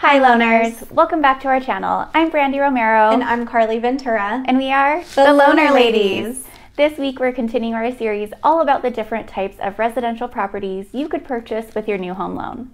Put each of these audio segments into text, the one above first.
Hi, loaners. Welcome back to our channel. I'm Brandy Romero. And I'm Carly Ventura. And we are The, the Loaner, Loaner Ladies. Ladies. This week, we're continuing our series all about the different types of residential properties you could purchase with your new home loan.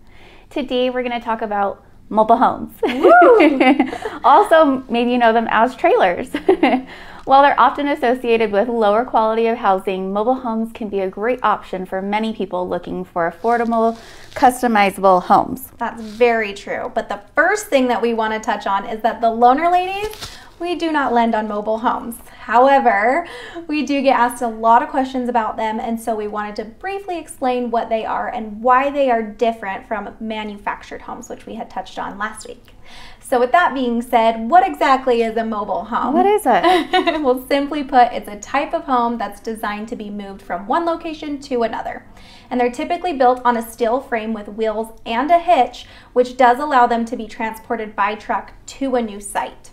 Today, we're going to talk about mobile homes. also, maybe you know them as trailers. While they're often associated with lower quality of housing, mobile homes can be a great option for many people looking for affordable, customizable homes. That's very true. But the first thing that we want to touch on is that the loaner ladies, we do not lend on mobile homes. However, we do get asked a lot of questions about them, and so we wanted to briefly explain what they are and why they are different from manufactured homes, which we had touched on last week. So, with that being said, what exactly is a mobile home? What is it? well, simply put, it's a type of home that's designed to be moved from one location to another. And they're typically built on a steel frame with wheels and a hitch, which does allow them to be transported by truck to a new site.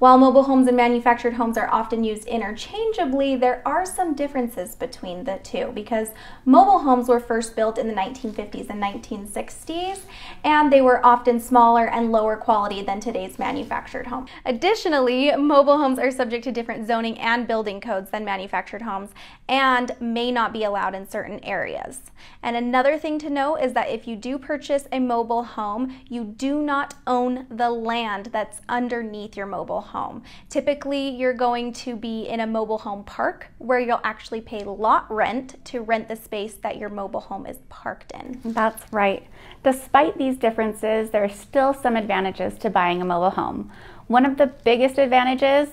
While mobile homes and manufactured homes are often used interchangeably, there are some differences between the two because mobile homes were first built in the 1950s and 1960s, and they were often smaller and lower quality than today's manufactured home. Additionally, mobile homes are subject to different zoning and building codes than manufactured homes and may not be allowed in certain areas. And another thing to know is that if you do purchase a mobile home, you do not own the land that's underneath your mobile home home. Typically, you're going to be in a mobile home park where you'll actually pay lot rent to rent the space that your mobile home is parked in. That's right. Despite these differences, there are still some advantages to buying a mobile home. One of the biggest advantages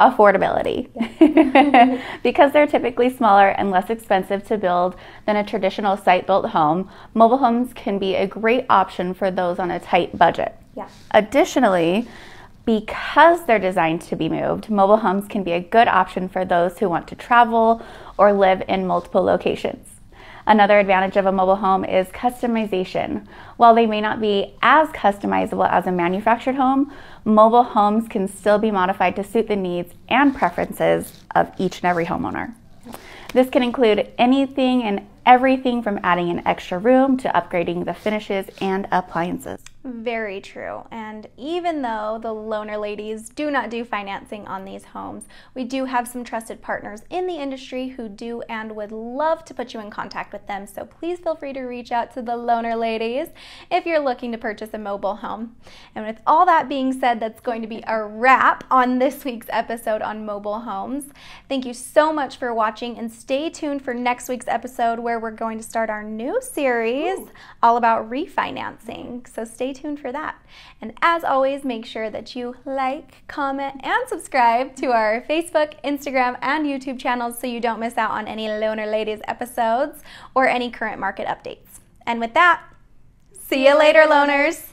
affordability. Yeah. because they're typically smaller and less expensive to build than a traditional site built home, mobile homes can be a great option for those on a tight budget. Yeah. Additionally, because they're designed to be moved, mobile homes can be a good option for those who want to travel or live in multiple locations. Another advantage of a mobile home is customization. While they may not be as customizable as a manufactured home, mobile homes can still be modified to suit the needs and preferences of each and every homeowner. This can include anything and everything from adding an extra room to upgrading the finishes and appliances. Very true. And even though the loaner ladies do not do financing on these homes, we do have some trusted partners in the industry who do and would love to put you in contact with them. So please feel free to reach out to the loaner ladies if you're looking to purchase a mobile home. And with all that being said, that's going to be a wrap on this week's episode on mobile homes. Thank you so much for watching and stay tuned for next week's episode where we're going to start our new series Ooh. all about refinancing. So stay tuned for that. And as always, make sure that you like, comment, and subscribe to our Facebook, Instagram, and YouTube channels so you don't miss out on any Loaner Ladies episodes or any current market updates. And with that, see you later, loaners.